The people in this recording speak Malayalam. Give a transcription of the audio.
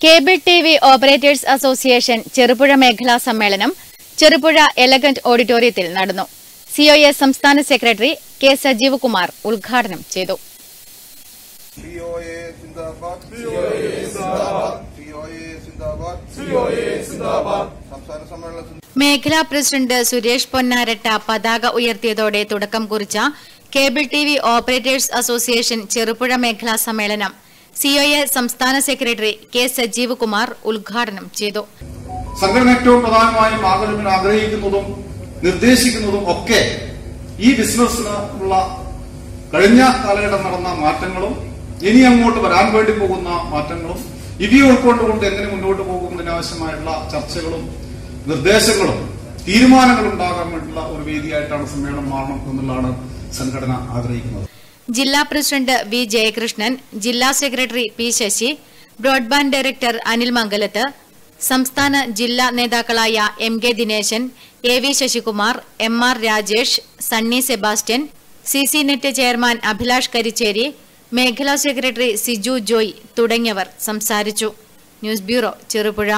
Cable T V operators association Cherupuzha മേഖലാ സമ്മേളനം ചെറുപുഴ എലഗന്റ് ഓഡിറ്റോറിയത്തിൽ നടന്നു. സിഒഎ സംസ്ഥാന സെക്രട്ടറി കെ സജീവ് കുമാർ ഉദ്ഘാടനം ചെയ്തു. മേഖലാ പ്രസിഡന്റ് സുരേഷ് പൊന്നാരട്ട പതാക ഉയർത്തിയതോടെ തുടക്കം കുറിച്ച cable T operators association Cherupuzha മേഖലാ സമ്മേളനം സിഒഎ സംസ്ഥാന സെക്രട്ടറി കെ സജീവ് കുമാർ ഉദ്ഘാടനം ചെയ്തു. സംഘടന ഏറ്റവും പ്രധാനമായും ആഗ്രഹം ആഗ്രഹിക്കുന്നതും നിർദ്ദേശിക്കുന്നതും ഒക്കെ ഈ ബിസിനസ്സിനുള്ള കഴിഞ്ഞ കാലഘട്ടം നടന്ന മാറ്റങ്ങളും ഇനി അങ്ങോട്ട് വരാൻ വേണ്ടി പോകുന്ന മാറ്റങ്ങളും ഇവയെ ഉൾക്കൊണ്ടുകൊണ്ട് എങ്ങനെ മുന്നോട്ട് പോകുന്നതിനാവശ്യമായിട്ടുള്ള ചർച്ചകളും നിർദ്ദേശങ്ങളും തീരുമാനങ്ങളും ഉണ്ടാകാൻ വേണ്ടിയുള്ള ഒരു വേദിയായിട്ടാണ് സമ്മേളനം മാറണം എന്നുള്ളതാണ് സംഘടന ആഗ്രഹിക്കുന്നത്. ജില്ലാ പ്രസിഡന്റ് വി ജയകൃഷ്ണൻ ജില്ലാ secretary P Sasi broadband director Anil Mangalath സംസ്ഥാന ജില്ലാ നേതാക്കളായ M K Dineshan A V Sasikumar M R Rajesh Sunny Sebastian C C net chairman Abhilash Karicheri മേഖലാ സെക്രട്ടറി സിജു ജോയ് തുടങ്ങിയവർ സംസാരിച്ചു. News bureau Cherupuzha.